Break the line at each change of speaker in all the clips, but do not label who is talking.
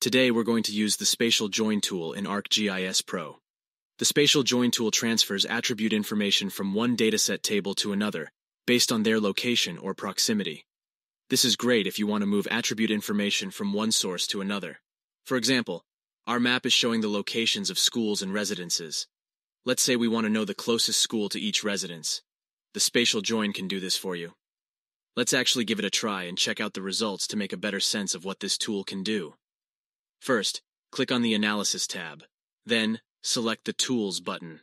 Today we're going to use the Spatial Join tool in ArcGIS Pro. The Spatial Join tool transfers attribute information from one dataset table to another, based on their location or proximity. This is great if you want to move attribute information from one source to another. For example, our map is showing the locations of schools and residences. Let's say we want to know the closest school to each residence. The Spatial Join can do this for you. Let's actually give it a try and check out the results to make a better sense of what this tool can do. First, click on the Analysis tab. Then, select the Tools button.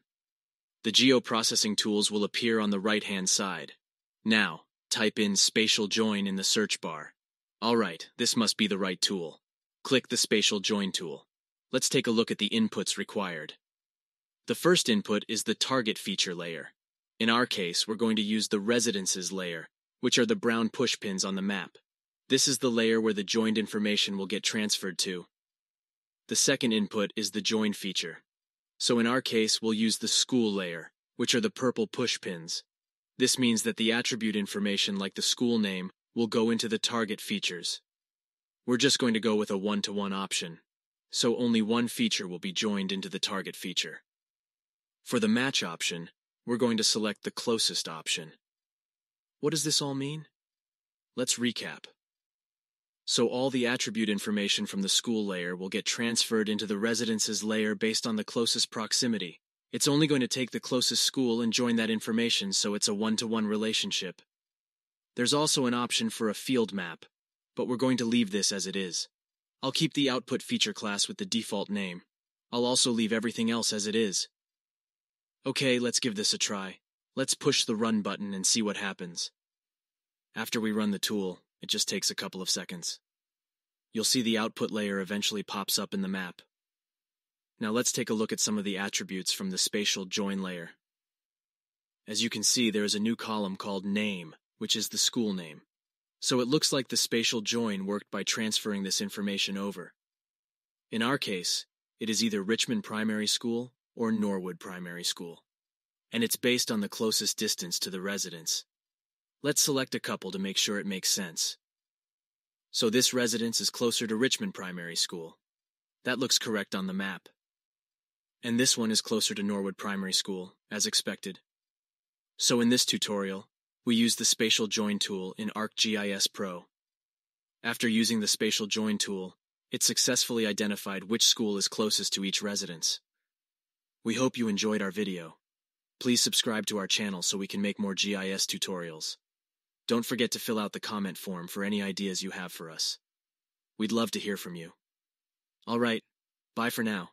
The geoprocessing tools will appear on the right-hand side. Now, type in Spatial Join in the search bar. Alright, this must be the right tool. Click the Spatial Join tool. Let's take a look at the inputs required. The first input is the target feature layer. In our case, we're going to use the residences layer, which are the brown pushpins on the map. This is the layer where the joined information will get transferred to. The second input is the join feature. So in our case, we'll use the school layer, which are the purple push pins. This means that the attribute information like the school name will go into the target features. We're just going to go with a one-to-one -one option, so only one feature will be joined into the target feature. For the match option, we're going to select the closest option. What does this all mean? Let's recap. So all the attribute information from the school layer will get transferred into the residences layer based on the closest proximity. It's only going to take the closest school and join that information so it's a one-to-one -one relationship. There's also an option for a field map, but we're going to leave this as it is. I'll keep the output feature class with the default name. I'll also leave everything else as it is. Okay, let's give this a try. Let's push the run button and see what happens. After we run the tool, it just takes a couple of seconds. You'll see the output layer eventually pops up in the map. Now let's take a look at some of the attributes from the spatial join layer. As you can see, there is a new column called name, which is the school name. So it looks like the spatial join worked by transferring this information over. In our case, it is either Richmond Primary School or Norwood Primary School, and it's based on the closest distance to the residence. Let's select a couple to make sure it makes sense. So this residence is closer to Richmond Primary School. That looks correct on the map. And this one is closer to Norwood Primary School, as expected. So in this tutorial, we use the Spatial Join tool in ArcGIS Pro. After using the Spatial Join tool, it successfully identified which school is closest to each residence. We hope you enjoyed our video. Please subscribe to our channel so we can make more GIS tutorials. Don't forget to fill out the comment form for any ideas you have for us. We'd love to hear from you. All right, bye for now.